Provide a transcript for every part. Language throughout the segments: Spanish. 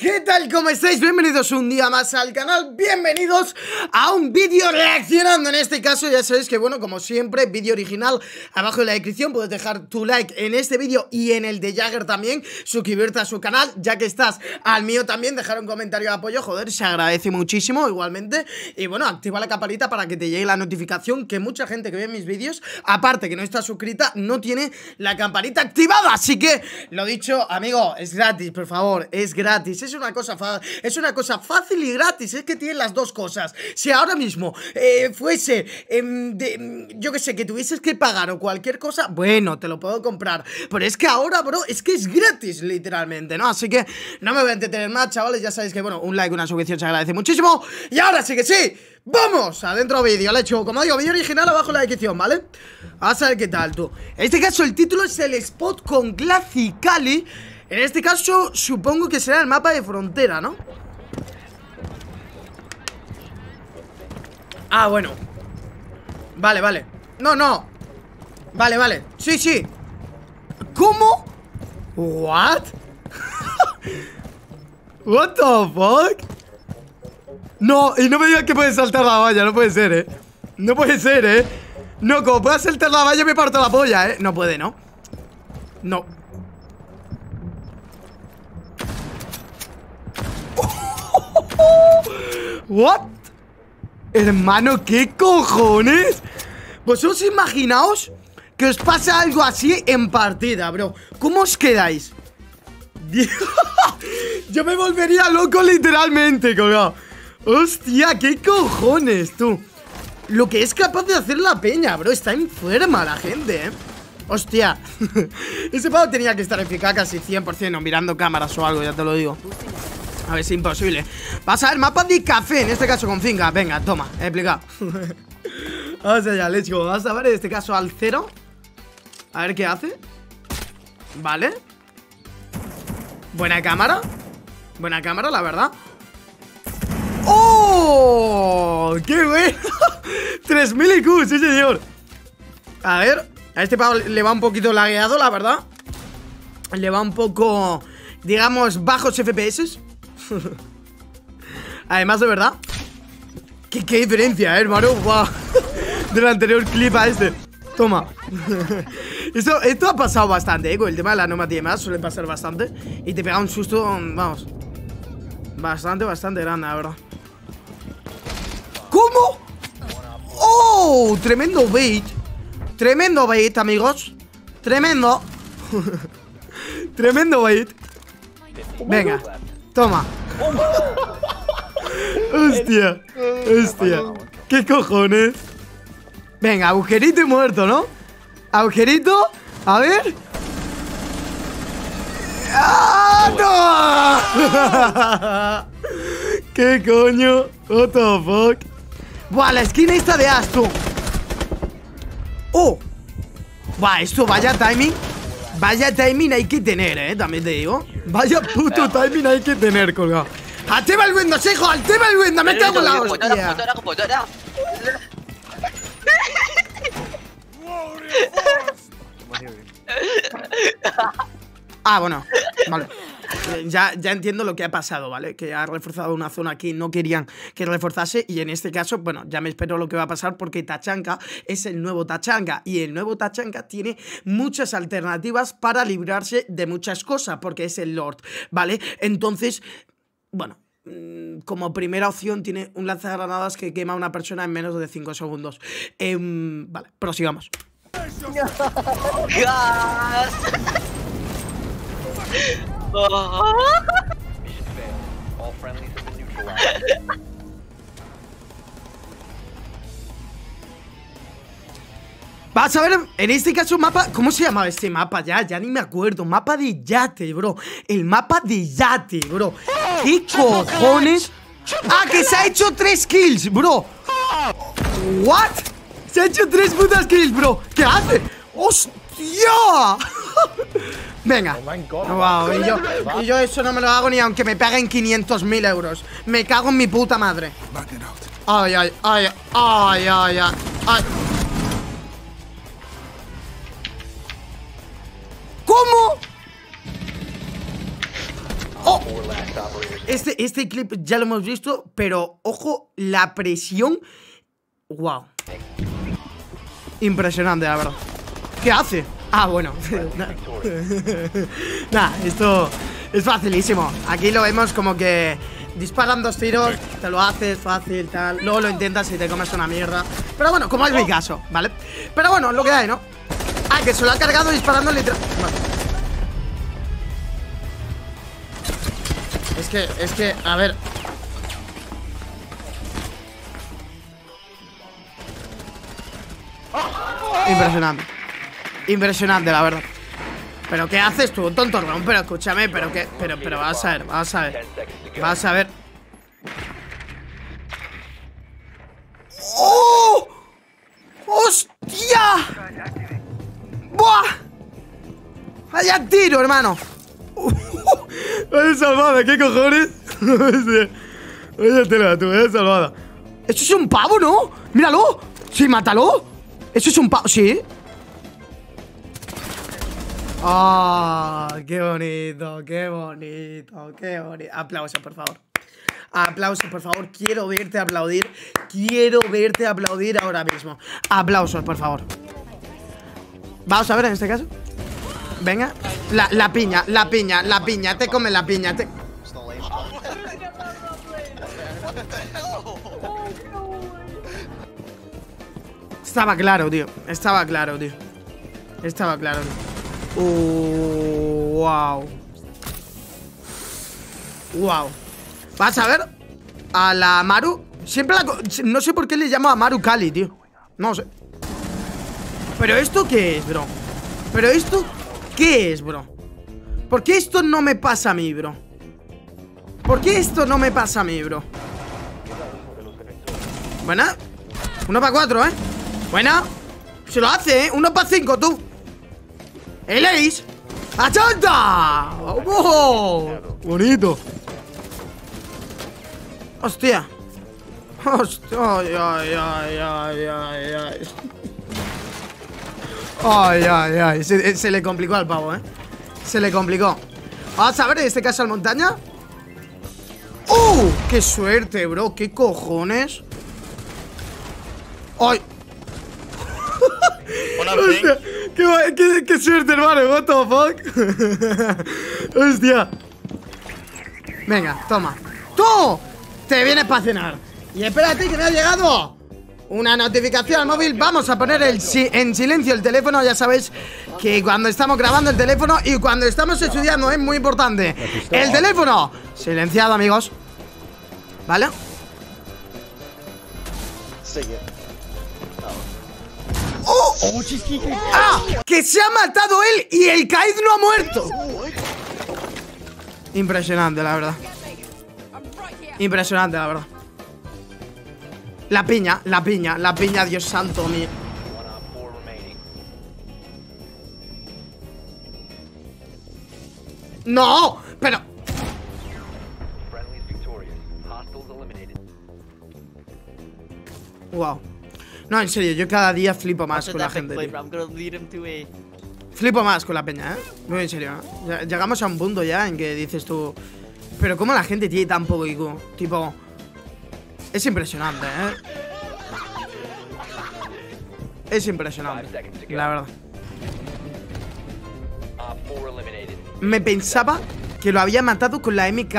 ¿qué tal? ¿Cómo estáis? Bienvenidos un día más al canal, bienvenidos a un vídeo reaccionando. En este caso ya sabéis que bueno, como siempre, vídeo original. Abajo en la descripción puedes dejar tu like en este vídeo y en el de Jagger también. Suscribirte a su canal, ya que estás al mío también. Dejar un comentario de apoyo, joder, se agradece muchísimo igualmente. Y bueno, activa la campanita para que te llegue la notificación Que mucha gente que ve mis vídeos, aparte que no está suscrita, no tiene la campanita activada. Así que, lo dicho, amigo, es gratis, por favor, es gratis una cosa, es una cosa fácil y gratis Es que tiene las dos cosas Si ahora mismo eh, fuese em, de, Yo que sé, que tuvieses que pagar o cualquier cosa Bueno, te lo puedo comprar Pero es que ahora, bro, es que es gratis Literalmente, ¿no? Así que no me voy a entretener más, chavales Ya sabéis que, bueno, un like, una suscripción se agradece muchísimo Y ahora sí que sí ¡Vamos! Adentro vídeo, le hecho, como digo, vídeo original abajo en la descripción, ¿vale? A ver qué tal, tú En este caso el título es el spot con Glaciali en este caso, supongo que será el mapa de frontera, ¿no? Ah, bueno Vale, vale No, no Vale, vale Sí, sí ¿Cómo? ¿What? What the fuck? No, y no me digas que puedes saltar la valla No puede ser, ¿eh? No puede ser, ¿eh? No, como puedas saltar la valla me parto la polla, ¿eh? No puede, ¿no? No ¿What? Hermano, ¿qué cojones? Vosotros imaginaos que os pasa algo así en partida, bro ¿Cómo os quedáis? Yo me volvería loco literalmente, colgado Hostia, ¿qué cojones, tú? Lo que es capaz de hacer la peña, bro Está enferma la gente, eh Hostia Ese pavo tenía que estar eficaz casi 100% O mirando cámaras o algo, ya te lo digo a ver, es imposible. Ver, mapa de café, en este caso con finca Venga, toma, he explicado. Vamos allá, let's go. Vamos a ver, en este caso al cero. A ver qué hace. Vale. Buena cámara. Buena cámara, la verdad. ¡Oh! ¡Qué bueno! 3000 IQ, sí señor. A ver A este pavo le va un poquito lagueado, la verdad. Le va un poco Digamos, bajos FPS Además, de verdad ¿Qué, diferencia, eh, hermano? Wow. Del anterior clip a este. Toma. Esto, esto ha pasado bastante, eh Con el tema de la normativa y más Suele pasar bastante. Y te pega un susto, vamos. Bastante, bastante grande, la verdad. ¿Cómo? ¡Oh! Tremendo bait. Tremendo bait, amigos. Tremendo. Tremendo bait. Venga Toma Hostia Hostia ¿Qué cojones? Venga, agujerito y muerto, ¿no? Agujerito A ver ¡Ah, no! ¿Qué coño? What the fuck Buah, la esquina esta de Asto ¡Oh! Buah, esto vaya timing Vaya timing hay que tener, eh También te digo Vaya puto timing hay que tener, colgado ¡Al tema el Windows, hijo! ¡Al tema el Windows! ¡Me cago en la hostia! Ah, bueno, vale ya, ya entiendo lo que ha pasado, ¿vale? Que ha reforzado una zona que no querían que reforzase y en este caso, bueno, ya me espero lo que va a pasar porque Tachanka es el nuevo Tachanka y el nuevo Tachanka tiene muchas alternativas para librarse de muchas cosas porque es el Lord, ¿vale? Entonces, bueno, mm, como primera opción tiene un lanzagranadas que quema a una persona en menos de 5 segundos. Em, vale, prosigamos. Vas a ver, en este caso mapa ¿Cómo se llamaba este mapa? Ya, ya ni me acuerdo Mapa de yate, bro El mapa de yate, bro ¿Qué cojones? Ah, que se ha hecho tres kills, bro What? Se ha hecho tres putas kills, bro ¿Qué hace? ¡Hostia! Venga. Oh y, yo, y yo eso no me lo hago ni aunque me paguen 500.000 euros. Me cago en mi puta madre. Ay, ay, ay, ay, ay, ay. ¿Cómo? ¡Oh! Este, este clip ya lo hemos visto, pero ojo, la presión. ¡Wow! Impresionante, la verdad. ¿Qué hace? Ah, bueno. Nah, esto es facilísimo. Aquí lo vemos como que disparan dos tiros, te lo haces fácil, tal. Luego lo intentas y te comes una mierda. Pero bueno, como es mi caso, ¿vale? Pero bueno, lo que hay, ¿no? Ah, que se lo ha cargado disparando literal. Bueno. Es que, es que, a ver. Impresionante. Impresionante, la verdad. Pero ¿qué haces tú, tonto ron? Pero escúchame, pero qué, pero, pero vas a ver, vas a ver. Vas a ver. ¡Oh! ¡Hostia! ¡Buah! ¡Vaya tiro, hermano! ¡Vaya salvada! ¿Qué cojones? Vaya tela, tú, vaya salvada. ¡Eso es un pavo, ¿no? ¡Míralo! ¡Sí, mátalo! ¡Eso es un pavo! ¿Sí? ¡Ah! ¡Qué bonito! ¡Qué bonito! ¡Qué bonito! Aplausos, por favor. Aplausos, por favor. Quiero verte aplaudir. Quiero verte aplaudir ahora mismo. Aplausos, por favor. Vamos a ver en este caso. Venga. La, la piña, la piña, la piña. Te come la piña. Te... Estaba claro, tío. Estaba claro, tío. Estaba claro, tío. Uh, wow. Wow. Vas a ver. A la Maru. Siempre la. No sé por qué le llamo a Maru Kali, tío. No sé. ¿Pero esto qué es, bro? ¿Pero esto qué es, bro? ¿Por qué esto no me pasa a mí, bro? ¿Por qué esto no me pasa a mí, bro? Buena Uno para cuatro, ¿eh? Buena Se lo hace, ¿eh? Uno para cinco, tú ¡El ace! ¡Achanta! ¡Oh! Bonito ¡Hostia! ¡Hostia! ¡Ay, ay, ay, ay, ay, ay! ¡Ay, ay, ay! Se, se le complicó al pavo, ¿eh? Se le complicó Vamos a ver, en este caso al montaña ¡Uh! ¡Qué suerte, bro! ¿Qué cojones? ¡Ay! Hostia, qué, suerte, hermano. What the fuck? Hostia. Venga, toma. ¡Tú! Te vienes para cenar. Y espérate que me ha llegado una notificación al móvil. Vamos a poner el en silencio el teléfono. Ya sabéis que cuando estamos grabando el teléfono y cuando estamos estudiando es muy importante. El teléfono silenciado, amigos. ¿Vale? ¡Oh! ¡Ah! ¡Que se ha matado él y el Kaid no ha muerto! Impresionante, la verdad. Impresionante, la verdad. La piña, la piña, la piña, Dios santo mío. ¡No! Pero... Wow. No, en serio, yo cada día flipo más con la gente. Flipo más con la peña, ¿eh? Muy en serio, ¿eh? Llegamos a un punto ya en que dices tú... Pero ¿cómo la gente tiene tan poco IQ? Tipo... Es impresionante, ¿eh? Es impresionante, la verdad. Me pensaba que lo había matado con la MK.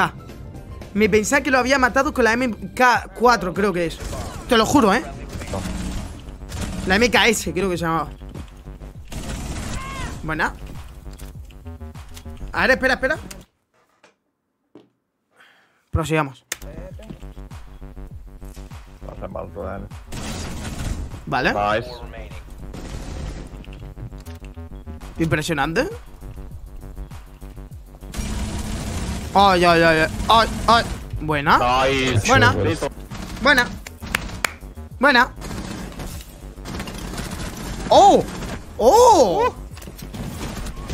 Me pensaba que lo había matado con la MK4, creo que es. Te lo juro, ¿eh? La MKS, creo que se llamaba. Buena. A ver, espera, espera. Prosigamos. Vale. Impresionante. Ay, ay, ay, ay, ay. Buena. Buena. Buena. Buena. ¡Oh! ¡Oh!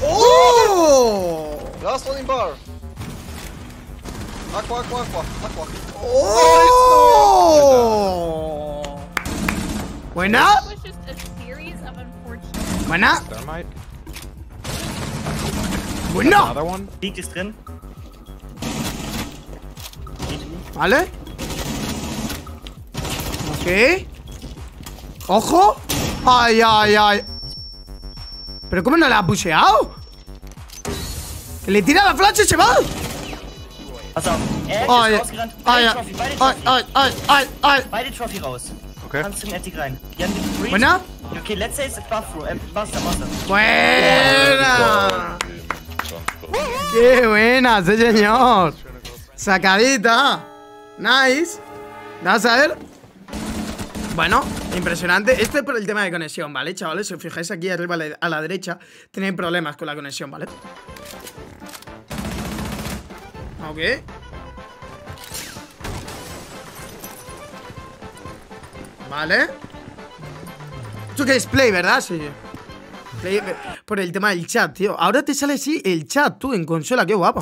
¡Oh! Last one in bar. Aqua, aqua, aqua, aqua. ¡Oh! Buena. Buena. Buena. Peak ist drin. ¿Vale? Ok ¡Ojo! ¡Ay, ay, ay! ¿Pero cómo no le ha pusheado? Que le tira la flash y se va Pass auf, er Ay, ist rausgerannt. ay, Beide ay, Trophy, beide ay, Trophy. ay, ay, ay, ay. Beide Trophy raus. Okay. Kannst zum Attic rein. Die haben den Breach. Buena. Okay, let's say it's buff, äh, Buster, Buster. Buena Qué buena, sí señor Sacadita Nice Vamos a ver Bueno, impresionante. Esto es por el tema de conexión, ¿vale, chavales? Si os fijáis aquí arriba a la- derecha Tenéis problemas con la conexión, ¿vale? Ok. Vale ¿Esto qué es play, verdad? Sí. Play- Por el tema del chat, tío. Ahora te sale así el chat, tú, en consola. Qué guapo.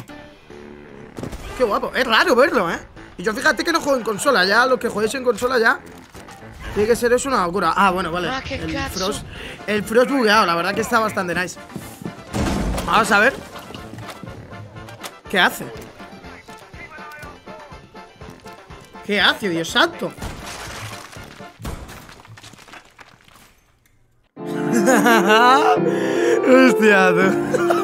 Qué guapo, es raro verlo, ¿eh? Y yo fíjate que no juego en consola. Ya, los que jueguéis en consola ya Tiene que ser eso una locura Ah, bueno, vale Ah, El. Frost El Frost bugueado, la verdad que está bastante nice Vamos a ver ¿Qué hace? ¿Qué hace, Dios santo? Hostia, tú.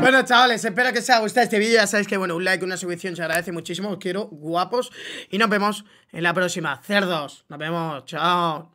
Bueno, chavales, espero que os haya gustado este vídeo. Ya sabéis que, bueno, un like, una suscripción se agradece muchísimo. Os quiero guapos. Y nos vemos en la próxima. Cerdos. Nos vemos. Chao.